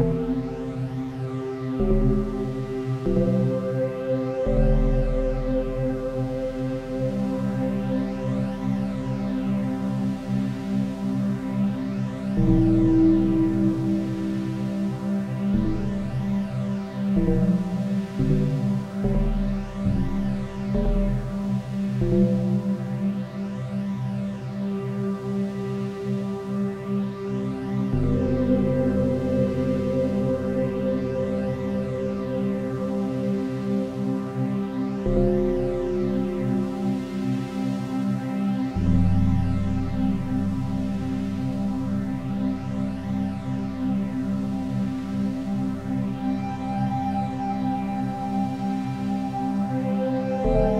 you. Amen.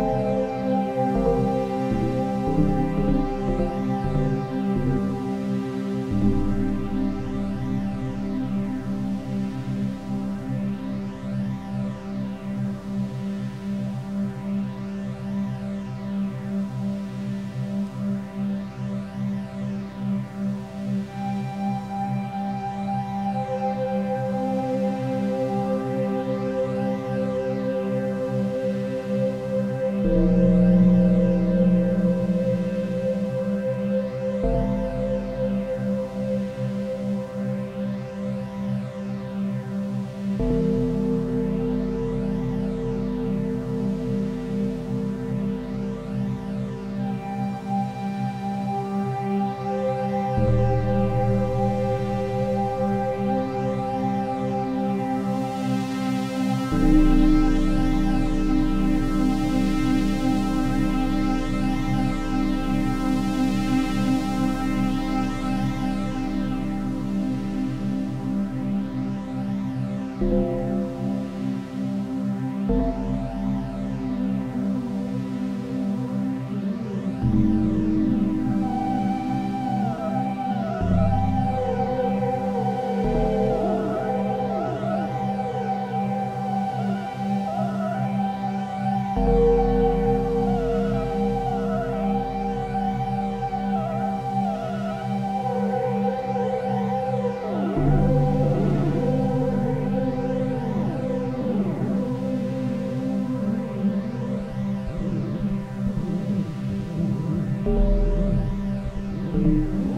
you.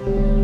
Música